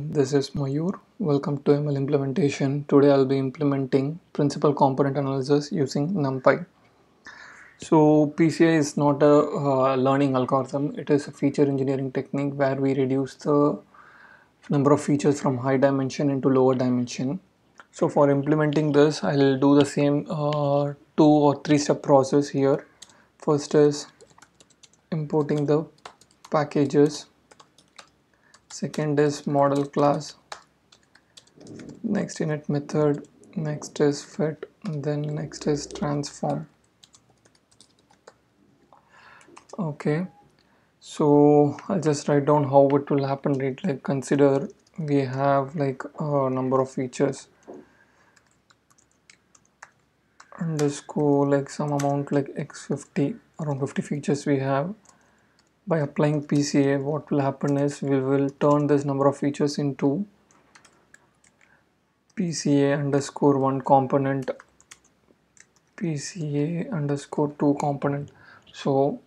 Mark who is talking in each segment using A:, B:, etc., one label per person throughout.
A: This is Mayur. Welcome to ML implementation. Today I'll be implementing principal component analysis using NumPy. So PCA is not a uh, learning algorithm. It is a feature engineering technique where we reduce the number of features from high dimension into lower dimension. So for implementing this, I'll do the same uh, two or three step process here. First is importing the packages second is model class. Next init method. Next is fit. Then next is transform. Okay. So I'll just write down how it will happen right? Like consider we have like a number of features. Underscore like some amount like x50 around 50 features we have by applying PCA what will happen is we will turn this number of features into PCA underscore one component PCA underscore two component. So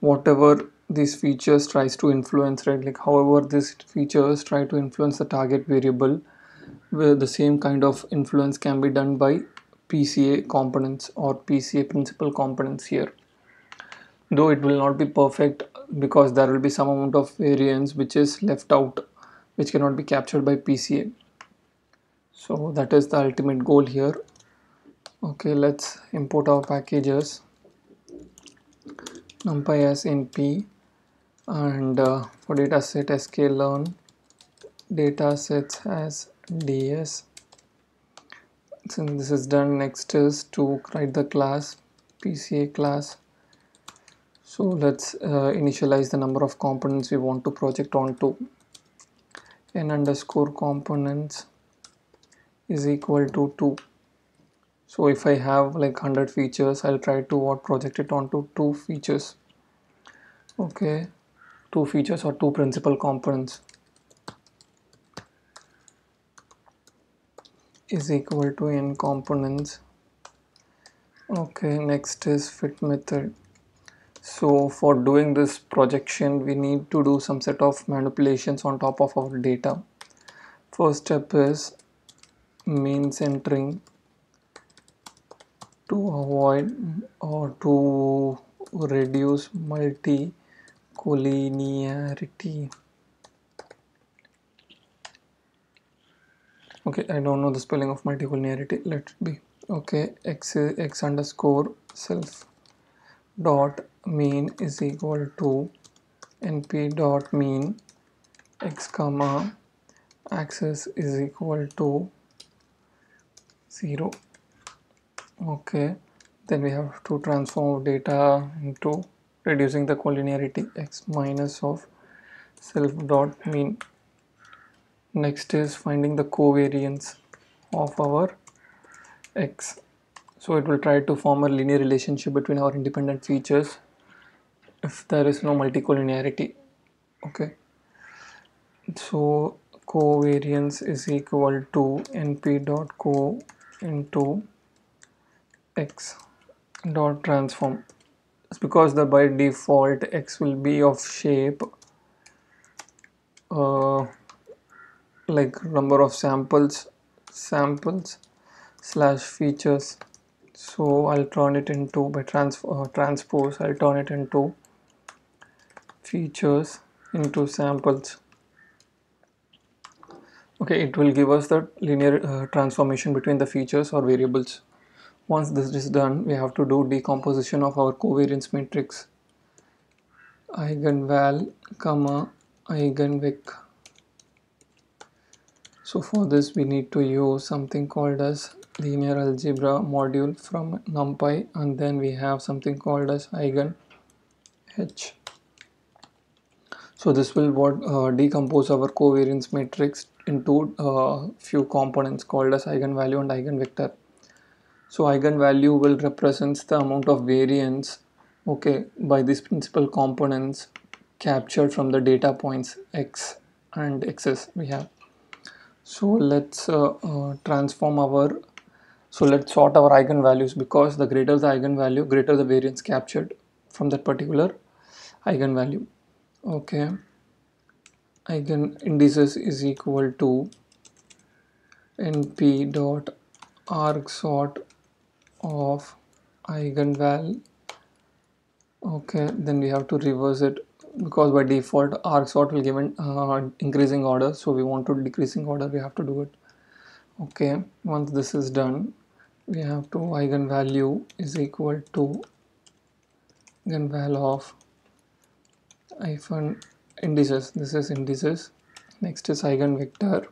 A: whatever these features tries to influence right like however these features try to influence the target variable where the same kind of influence can be done by PCA components or PCA principal components here. Though it will not be perfect because there will be some amount of variance which is left out which cannot be captured by PCA so that is the ultimate goal here. Okay let's import our packages. Numpy as np and uh, for dataset sklearn datasets as ds since this is done next is to write the class pca class so let's uh, initialize the number of components we want to project onto. N underscore components is equal to 2 so if I have like 100 features I'll try to what project it onto two features. Okay two features or two principal components is equal to n components. Okay next is fit method so for doing this projection we need to do some set of manipulations on top of our data. First step is mean centering to avoid or to reduce multi collinearity okay i don't know the spelling of multicollinearity. Let it be okay x x underscore self dot mean is equal to np dot mean x comma axis is equal to 0 okay then we have to transform data into reducing the collinearity x minus of self dot mean. Next is finding the covariance of our x so it will try to form a linear relationship between our independent features if there is no multicollinearity okay? So covariance is equal to np dot co into x dot transform. It's because the by default x will be of shape uh, like number of samples samples slash features so I'll turn it into by trans uh, transpose I'll turn it into features into samples. Okay it will give us the linear uh, transformation between the features or variables. Once this is done we have to do decomposition of our covariance matrix. Eigenval comma eigenvec. So for this we need to use something called as linear algebra module from numpy and then we have something called as eigen h so this will what uh, decompose our covariance matrix into a uh, few components called as eigenvalue and eigenvector. So eigenvalue will represents the amount of variance okay by these principal components captured from the data points x and x's we have. So let's uh, uh, transform our so let's sort our eigenvalues because the greater the eigenvalue greater the variance captured from that particular eigenvalue. Okay. Eigen indices is equal to np dot argsort of eigenval. Okay then we have to reverse it because by default argsort will give an uh, increasing order. So we want to decreasing order we have to do it. Okay once this is done we have to eigenvalue is equal to eigenval of hyphen indices. This is indices. Next is eigenvector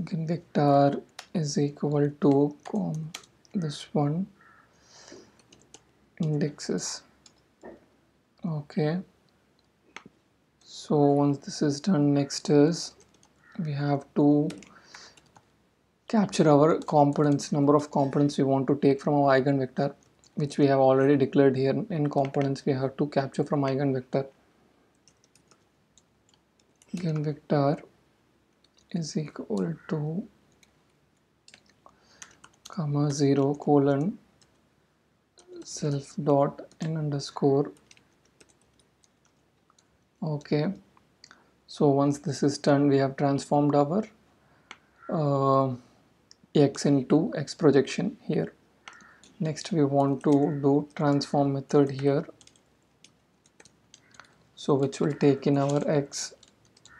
A: eigenvector is equal to com this one indexes. Okay. So once this is done next is we have to capture our components number of components we want to take from our eigenvector which we have already declared here. In components we have to capture from eigenvector. Eigenvector is equal to comma 0 colon self dot n underscore. Okay. So once this is done we have transformed our uh, x into x projection here. Next we want to do transform method here. So which will take in our x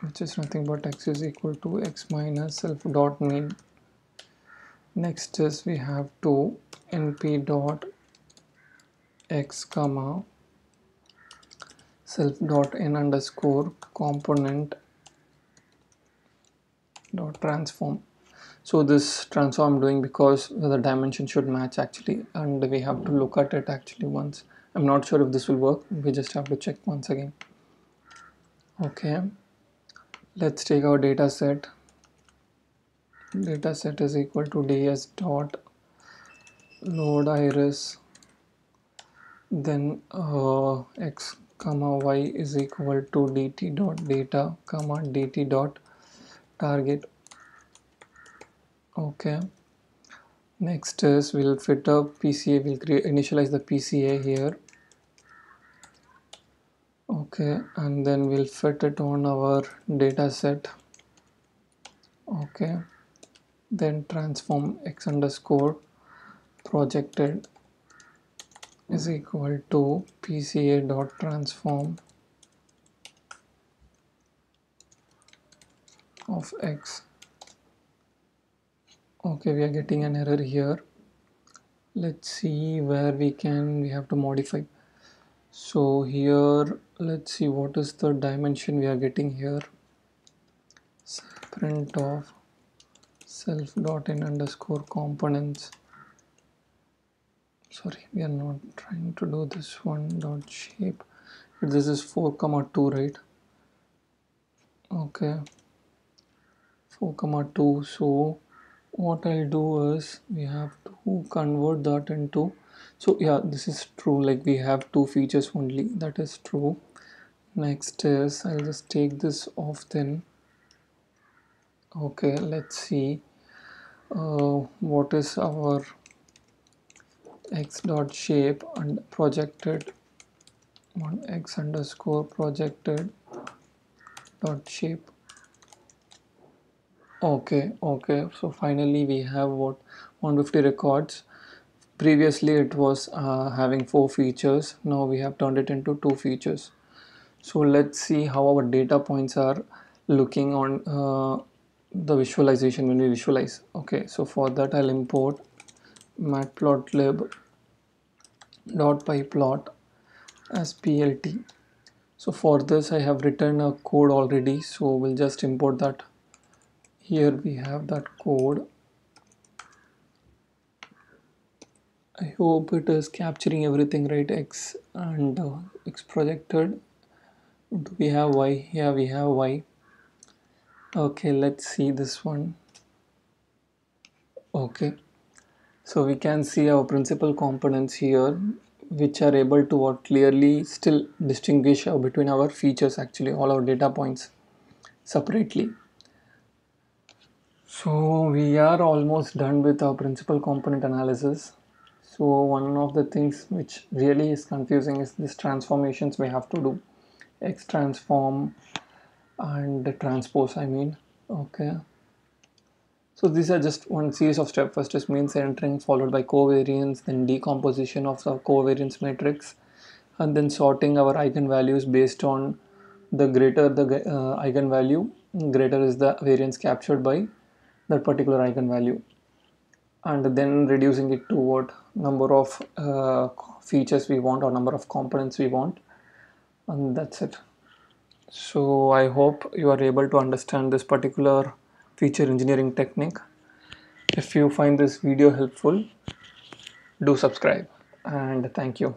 A: which is nothing but x is equal to x minus self dot mean. Next is we have to np dot x comma self dot n underscore component dot transform so this transform doing because the dimension should match actually and we have to look at it actually once. I'm not sure if this will work. We just have to check once again. Okay. Let's take our data set. Data set is equal to ds dot load iris. Then uh, x comma y is equal to dt dot data comma dt dot target okay. Next is we'll fit up PCA we'll create initialize the PCA here. Okay. And then we'll fit it on our data set. Okay. Then transform x underscore projected is equal to PCA dot transform of x okay we are getting an error here. Let's see where we can we have to modify. So here let's see what is the dimension we are getting here. Print of self dot in underscore components. Sorry we are not trying to do this one dot shape. This is 4 comma 2 right? Okay. 4 comma 2 so what I'll do is we have to convert that into so yeah this is true. Like we have two features only. That is true. Next is I'll just take this off then. Okay let's see. Uh, what is our x dot shape and projected? One x underscore projected dot shape okay okay. So finally we have what 150 records. Previously it was uh, having four features. Now we have turned it into two features. So let's see how our data points are looking on uh, the visualization when we visualize. Okay so for that I'll import matplotlib dot pyplot as plt so for this I have written a code already. So we'll just import that here we have that code. I hope it is capturing everything right? X and uh, x projected. Do we have y? Yeah we have y. Okay let's see this one. Okay. So we can see our principal components here which are able to what clearly still distinguish between our features actually all our data points separately so we are almost done with our principal component analysis. So one of the things which really is confusing is these transformations we have to do. X transform and transpose I mean. Okay. So these are just one series of steps. First is mean centering followed by covariance then decomposition of the covariance matrix and then sorting our eigenvalues based on the greater the uh, eigenvalue. Greater is the variance captured by that particular eigenvalue and then reducing it to what number of uh, features we want or number of components we want and that's it. So I hope you are able to understand this particular feature engineering technique. If you find this video helpful do subscribe and thank you